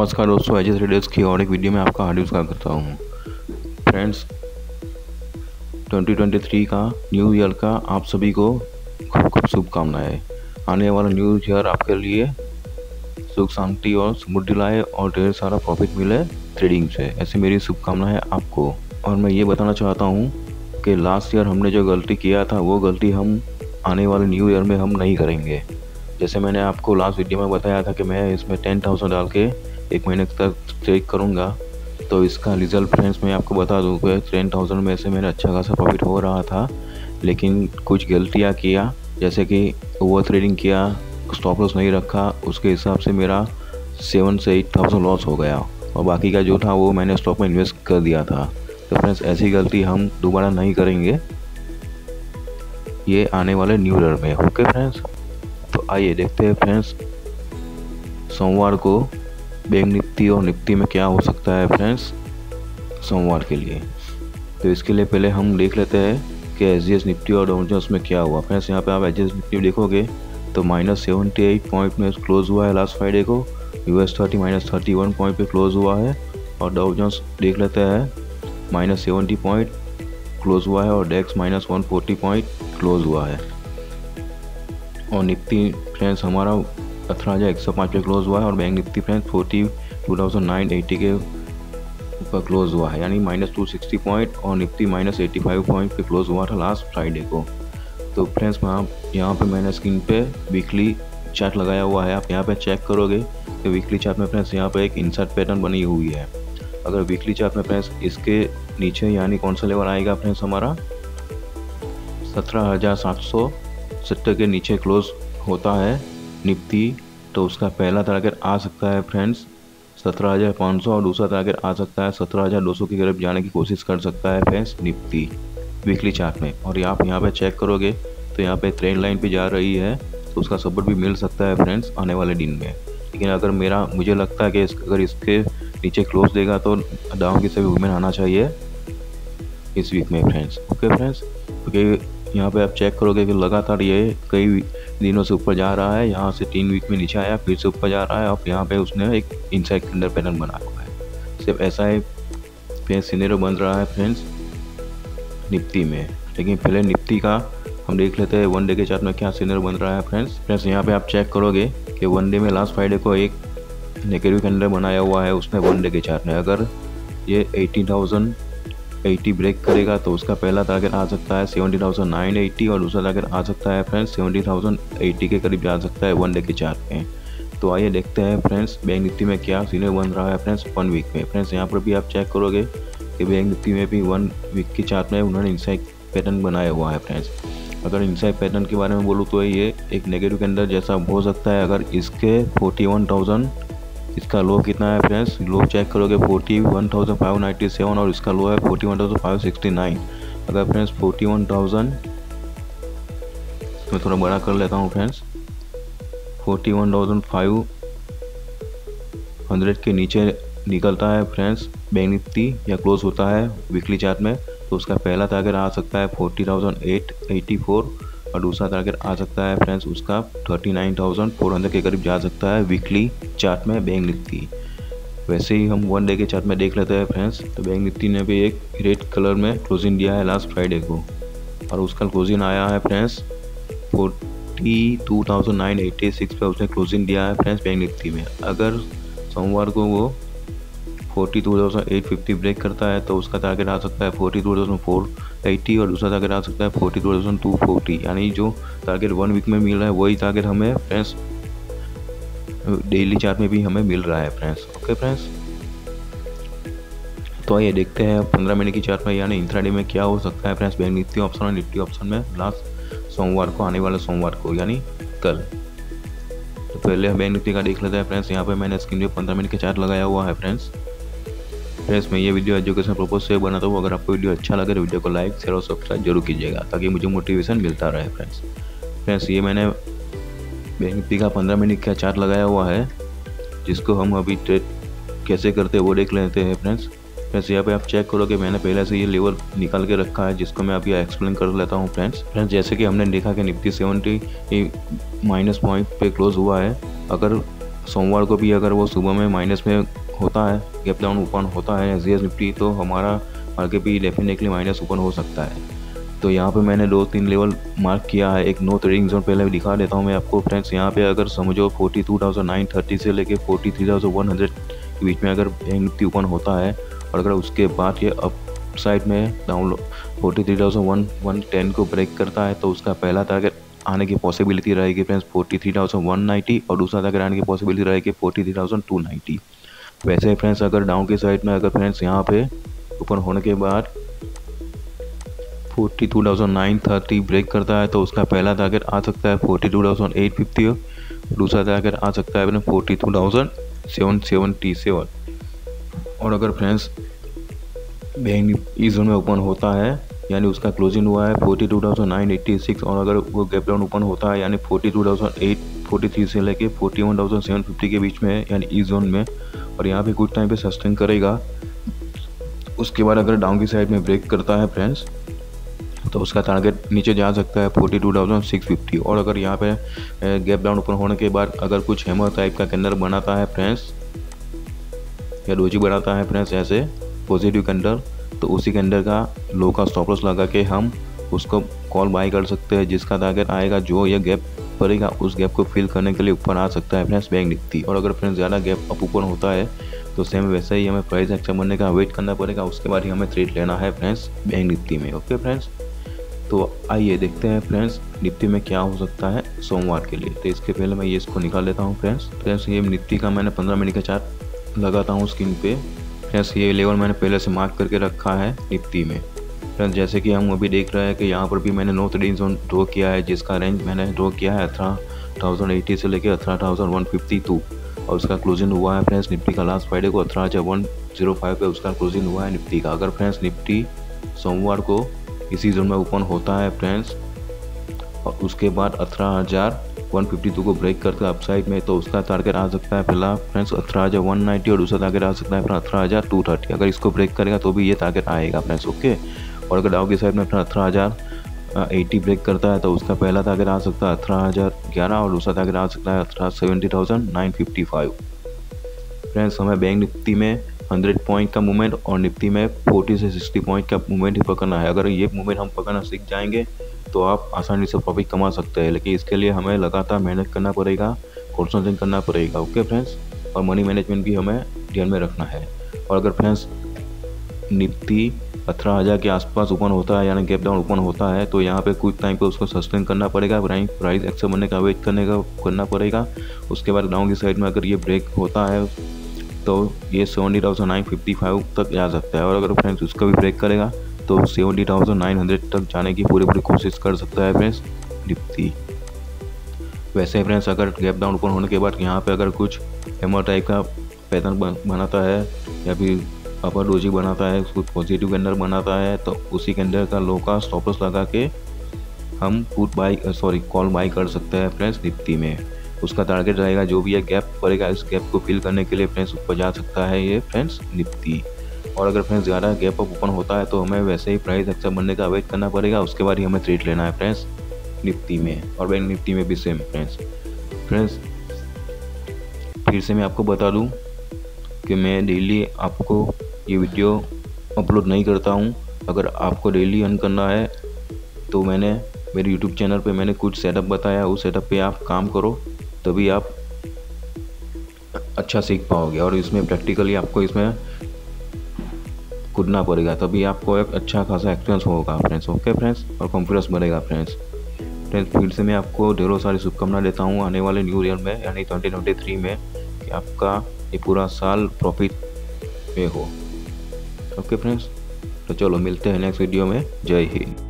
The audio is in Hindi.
नमस्कार दोस्तों एजेस रेडियोस की और एक वीडियो में आपका हार्दिक स्वागत करता हूँ। फ्रेंड्स 2023 का न्यू ईयर का आप सभी को खूब खूब शुभकामनाएँ। आने वाला न्यू ईयर आपके लिए सुख शांति और समृद्धि लाए और ढेर सारा प्रॉफिट मिले ट्रेडिंग से। ऐसे मेरी शुभकामनाएँ आपको। और मैं ये बताना चाहता हूँ कि लास्ट ईयर हमने जो गलती किया था, वो गलती हम आने वाले न्यू ईयर में हम नहीं करेंगे। जैसे मैंने आपको लास्ट वीडियो में बताया था कि मैं इसमें टेन थाउज़ेंड डाल के एक महीने तक चेक करूँगा तो इसका रिज़ल्ट फ्रेंड्स मैं आपको बता दूँ कि टेन थाउज़ेंड में से मेरा अच्छा खासा प्रॉफिट हो रहा था, लेकिन कुछ गलतियाँ किया, जैसे कि ओवर ट्रेडिंग किया स्टॉप लॉस नहीं रखा, उसके हिसाब से मेरा सेवन से एट थाउज़ेंड लॉस हो गया, और बाकी का जो था वो मैंने स्टॉक में इन्वेस्ट कर दिया था। तो फ्रेंड्स ऐसी गलती हम दोबारा नहीं करेंगे। ये आने वाले न्यू ईयर में ओके फ्रेंड्स तो आइए देखते हैं फ्रेंड्स सोमवार को बैंक निफ्टी और निफ्टी में क्या हो सकता है फ्रेंड्स सोमवार के लिए। तो इसके लिए पहले हम देख लेते हैं कि एस जी एस निफ्टी और डाउन में क्या हुआ। फ्रेंड्स यहाँ पे आप एस निफ्टी देखोगे तो माइनस सेवेंटी एट पॉइंट में क्लोज हुआ है लास्ट फ्राइडे को। U S thirty minus thirty one point पर क्लोज हुआ है और डाउजन्स देख लेते हैं माइनस सेवेंटी पॉइंट क्लोज हुआ है और DAX minus one forty point close हुआ है। और निफ्टी फ्रेंड्स हमारा अठारह हज़ार एक सौ पाँच पे क्लोज हुआ है और bank Nifty friends forty two thousand nine eighty के ऊपर क्लोज हुआ है, यानी माइनस टू सिक्सटी पॉइंट और Nifty minus eighty five point पे क्लोज हुआ था लास्ट फ्राइडे को। तो फ्रेंड्स मैं यहाँ पे मैंने स्क्रीन पे वीकली चार्ट लगाया हुआ है, आप यहाँ पे चेक करोगे तो वीकली चार्ट में फ्रेंड्स यहाँ पे एक इंसर्ट पैटर्न बनी हुई है। अगर वीकली चार्ट में फ्रेंड्स इसके नीचे यानी कौन सा लेवल आएगा फ्रेंड्स हमारा? सत्रह हज़ार सात सौ सत्तर के नीचे क्लोज होता है। निफ्टी तो उसका पहला टारगेट आ सकता है फ्रेंड्स सत्रह हज़ार पाँच सौ और दूसरा टारगेट आ सकता है सत्रह हज़ार दो सौ की तरफ़ जाने की कोशिश कर सकता है फ्रेंड्स निफ्टी वीकली चार्ट में। और आप यहाँ पे चेक करोगे तो यहाँ पे ट्रेन लाइन पे जा रही है तो उसका सपोर्ट भी मिल सकता है फ्रेंड्स आने वाले दिन में। लेकिन अगर मेरा मुझे लगता है कि इस, अगर इसके नीचे क्लोज देगा तो डाउन की सभी वुमेन आना चाहिए इस वीक में फ्रेंड्स ओके फ्रेंड्स क्योंकि यहाँ पे आप चेक करोगे कि लगातार ये कई दिनों से ऊपर जा रहा है, यहाँ से तीन वीक में नीचे आया, फिर से ऊपर जा रहा है, और यहाँ पे उसने एक इनसाइड कैंडल पैटर्न बना हुआ है। सिर्फ़ ऐसा है फ्रेंड्स सीनेरो बन रहा है फ्रेंड्स निफ्टी में। लेकिन पहले निफ्टी का हम देख लेते हैं वन डे के चार्ट में क्या सीनर बन रहा है फ्रेंड्स फ्रेंड्स यहाँ पे आप चेक करोगे कि वन डे में लास्ट फ्राइडे को एक नेगेटिव कैंडल बनाया हुआ है, उसने वन डे के चार्ट में। अगर ये एटीन थाउज़ेंड एटी ब्रेक करेगा तो उसका पहला टारगेट आ सकता है सेवेंटी थाउज़ेंड नाइन एट्टी और दूसरा टारगेट आ सकता है फ्रेंड्स सेवेंटी थाउज़ेंड एट्टी के करीब जा सकता है वन डे के चार्ट में तो आइए देखते हैं फ्रेंड्स बैंक निफ्टी में क्या सीनियर बन रहा है फ्रेंड्स वन वीक में। फ्रेंड्स यहाँ पर भी आप चेक करोगे कि बैंक निफ्टी में भी वन वीक के चार्ट में उन्होंने इंसाइड पैटर्न बनाया हुआ है फ्रेंड्स अगर इंसाइड पैटर्न के बारे में बोलूँ तो ये एक नेगेटिव कैंडल जैसा हो सकता है, अगर इसके फोर्टी वन थाउज़ेंड इसका लो कितना है फ्रेंड्स लो चेक करोगे forty one thousand five ninety seven और इसका लो है forty one thousand five sixty nine अगर फ्रेंड्स फोर्टी वन थाउज़ेंड मैं थोड़ा बड़ा कर लेता हूँ friends forty one thousand five hundred के नीचे निकलता है फ्रेंड्स बैंक निफ्टी या क्लोज होता है वीकली चार्ट में तो उसका पहला टारगेट आ सकता है forty thousand eight eighty four और दूसरा टारगेट आ सकता है फ्रेंड्स उसका thirty nine thousand four hundred के करीब जा सकता है वीकली चार्ट में बैंक निफ्टी वैसे ही हम वन डे के चार्ट में देख लेते हैं फ्रेंड्स तो बैंक निफ्टी ने भी एक रेड कलर में क्लोजिंग दिया है लास्ट फ्राइडे को। और उसका क्लोजिंग आया है friends forty two thousand nine eighty six पर उसने क्लोजिंग दिया है फ्रेंड्स बैंक निफ्टी में। अगर सोमवार को वो forty two thousand eight fifty break करता है तो उसका टारगेट आ सकता है forty two thousand four eighty और दूसरा टारगेट आ सकता है forty two thousand two forty यानी जो टारगेट वन वीक में मिल रहा है, वही टारगेट हमें फ्रेंड्स डेली चार्ट में भी हमें मिल रहा है फ्रेंड्स ओके फ्रेंड्स तो आइए देखते हैं पंद्रह मिनट की चार्ट में यानी इंट्राडे में क्या हो सकता है फ्रेंड्स बैंक निफ्टी ऑप्शन और निफ्टी ऑप्शन में लास्ट सोमवार को, आने वाले सोमवार को, यानी कल. तो पहले हम बैंक निफ्टी का देख लेते हैं फ्रेंड्स यहाँ पे मैंने स्क्रीन पे पंद्रह मिनट का चार्ट लगाया हुआ है फ्रेंड्स फ्रेंड्स मैं ये वीडियो एजुकेशन पर्पज से बनाता हूँ अगर आपको वीडियो अच्छा लगे तो वीडियो को लाइक शेयर और सब्सक्राइब ज़रूर कीजिएगा, ताकि मुझे मोटिवेशन मिलता रहे फ्रेंड्स फ्रेंड्स ये मैंने बैंक का पंद्रह मिनट का चार्ट लगाया हुआ है, जिसको हम अभी ट्रेड कैसे करते हैं वो देख लेते हैं फ्रेंड्स फ्रेंड्स यहाँ पे आप चेक करो कि मैंने पहले से ये लेवल निकाल के रखा है, जिसको मैं अभी एक्सप्लेन कर लेता हूँ फ्रेंड्स फ्रेंड्स जैसे कि हमने देखा कि निफ्टी सेवेंटी माइनस पॉइंट पे क्लोज हुआ है। अगर सोमवार को भी अगर वो सुबह में माइनस में होता है गैप डाउन ओपन होता है एस निफ्टी तो हमारा आगे भी डेफिनेटली माइनस ओपन हो सकता है। तो यहाँ पे मैंने दो तीन लेवल मार्क किया है। एक नो ट्रेडिंग जोन पहले भी दिखा देता हूँ मैं आपको फ्रेंड्स यहाँ पे अगर समझो forty two thousand nine thirty से लेके forty three thousand one hundred के बीच में अगर बैंक निफ्टी ओपन होता है और अगर उसके बाद ये अप साइड में down forty three thousand one one ten को ब्रेक करता है तो उसका पहला टारगेट आने की पॉसिबिलिटी रहेगी friends forty three thousand one ninety और दूसरा टारगेट आने की पॉसिबिलिटी रहेगी forty three thousand two ninety वैसे फ्रेंड्स अगर डाउन की साइड में अगर फ्रेंड्स यहाँ पे ओपन होने के बाद forty two thousand nine thirty break करता है तो उसका पहला टारगेट आ सकता है forty two thousand eight fifty दूसरा टारगेट आ सकता है अपने forty two thousand seven seventy seven और अगर फ्रेंड्स बैंक इस जोन में ओपन होता है, यानी उसका क्लोजिंग हुआ है forty two thousand nine eighty six और अगर वो गैप डाउन ओपन होता है, यानी forty two thousand eight forty three से लेके forty one thousand seven fifty के बीच में है यानी इस जोन में, और यहाँ पे कुछ टाइम पे सस्टेन करेगा। उसके बाद अगर डाउन की साइड में ब्रेक करता है फ्रेंड्स तो उसका टारगेट नीचे जा सकता है forty two thousand six fifty और अगर यहाँ पे गैप डाउन ओपन होने के बाद अगर कुछ हेमर टाइप का कैंडल बनाता है फ्रेंड्स या डोजी बनाता है फ्रेंड्स ऐसे पॉजिटिव कैंडल तो उसी कैंडल का लो का स्टॉप लॉस लगा के हम उसको कॉल बाई कर सकते हैं, जिसका टारगेट आएगा, जो ये गैप पड़ेगा, उस गैप को फिल करने के लिए ऊपर आ सकता है फ्रेंड्स बैंक निकती और अगर फ्रेंड्स ज़्यादा गैप अप ऊपर होता है तो सेम वैसे ही हमें प्राइस एक्शन बनने का वेट करना पड़ेगा, उसके बाद ही हमें ट्रेड लेना है फ्रेंड्स बैंक निफ्टी में। ओके फ्रेंड्स तो आइए देखते हैं फ्रेंड्स निफ्टी में क्या हो सकता है सोमवार के लिए। तो इसके पहले मैं ये इसको निकाल लेता हूँ फ्रेंड्स। फ्रेंड्स, ये निफ्टी का मैंने पंद्रह मिनट का चार्ट लगाता हूँ स्क्रीन पे। फ्रेंड्स, ये लेवल मैंने पहले से मार्क करके रखा है निफ्टी में। फ्रेंड्स, जैसे कि हम अभी देख रहे हैं कि यहाँ पर भी मैंने नो ट्रेडिंग जोन ड्रॉ किया है, जिसका रेंज मैंने ड्रॉ किया है अठारह थाउज़ेंड एटी से लेकर अठारह थाउज़ेंड वन फिफ्टी टू और उसका क्लोजिंग हुआ है फ्रेंड्स निफ्टी का लास्ट फ्राइडे को, अठारह हज़ार वन ज़ीरो फाइव पे उसका क्लोजिंग हुआ है निफ्टी का। अगर फ्रेंड्स निफ्टी सोमवार को इसी जोन में ओपन होता है फ्रेंड्स और उसके बाद अठारह हज़ार वन फिफ्टी टू को ब्रेक करके अपसाइड में तो उसका टारगेट आ सकता है पहला फ्रेंड्स अठारह हज़ार वन नाइन्टी और दूसरा टारगेट आ सकता है फिर अठारह हज़ार टू थर्टी अगर इसको ब्रेक करेगा तो भी ये टारगेट आएगा फ्रेंड्स ओके और अगर डाउ की साइड में फिर अठारह हज़ार एटी ब्रेक करता है तो उसका पहला टारगेट आ सकता है अठारह हज़ार ग्यारह और दूसरा टारगेट आ सकता है अठारह seventy thousand nine fifty five. Friends हमें बैंक निफ्टी में हंड्रेड पॉइंट का मूवमेंट और निफ्टी में फोर्टी से सिक्सटी पॉइंट का मूवमेंट ही पकड़ना है। अगर ये मूवमेंट हम पकड़ना सीख जाएँगे तो आप आसानी से प्रॉफिट कमा सकते हैं। लेकिन इसके लिए हमें लगातार मेहनत करना पड़ेगा कॉन्सेंट्रेट करना पड़ेगा ओके फ्रेंड्स और मनी मैनेजमेंट भी हमें ध्यान में रखना है। और अगर फ्रेंड्स निफ्टी अठारह हज़ार के आसपास ओपन होता है, यानी गैप डाउन ओपन होता है तो यहाँ पे कुछ टाइम पे उसको सस्टेन करना पड़ेगा। प्राइस प्राइस एक्सेप्ट बनने का वेट करने का, करना पड़ेगा। उसके बाद डाउन की साइड में अगर ये ब्रेक होता है तो ये seventy thousand nine fifty five तक जा सकता है। और अगर फ्रेंड्स उसका भी ब्रेक करेगा तो सेवेंटी थाउज़ेंड नाइन हंड्रेड तक जाने की पूरी पूरी कोशिश कर सकता है फ्रेंड्स निफ्टी वैसे फ्रेंड्स अगर गैप डाउन ओपन होने के बाद यहाँ पे अगर कुछ एमर टाइप का पैटर्न बनाता है, या फिर अपर डोजी बनाता है, कुछ पॉजिटिव के अंदर बनाता है तो उसी के अंदर का लो का स्टॉपर्स लगा के हम put buy sorry call buy कर सकते हैं फ्रेंड्स निफ्टी में। उसका टारगेट रहेगा जो भी है गैप पड़ेगा, इस गैप को फिल करने के लिए फ्रेंड्स ऊपर जा सकता है ये फ्रेंड्स निफ्टी। और अगर फ्रेंड्स ज़्यादा गैप अप ओपन होता है तो हमें वैसे ही प्राइस अच्छा बनने का वेट करना पड़ेगा, उसके बाद ही हमें ट्रेड लेना है फ्रेंड्स निफ्टी में। और बैंक निफ्टी में भी सेम फ्रेंड्स फ्रेंड्स फिर से मैं आपको बता दूँ कि मैं डेली आपको ये वीडियो अपलोड नहीं करता हूँ। अगर आपको डेली अर्न करना है तो मैंने मेरे यूट्यूब चैनल पे मैंने कुछ सेटअप बताया, उस सेटअप पे आप काम करो। तभी आप अच्छा सीख पाओगे और इसमें प्रैक्टिकली आपको इसमें कूदना पड़ेगा, तभी आपको एक अच्छा खासा एक्सपीरियंस होगा फ्रेंड्स ओके फ्रेंड्स और कॉन्फिडेंस बढ़ेगा फ्रेंड्स फ्रेंड्स फिर से मैं आपको ढेरों सारी शुभकामना देता हूँ आने वाले न्यू ईयर में, यानी ट्वेंटी ट्वेंटी थ्री में, कि आपका ये पूरा साल प्रॉफिट में हो। ओके फ्रेंड्स तो चलो मिलते हैं नेक्स्ट वीडियो में। जय हिंद।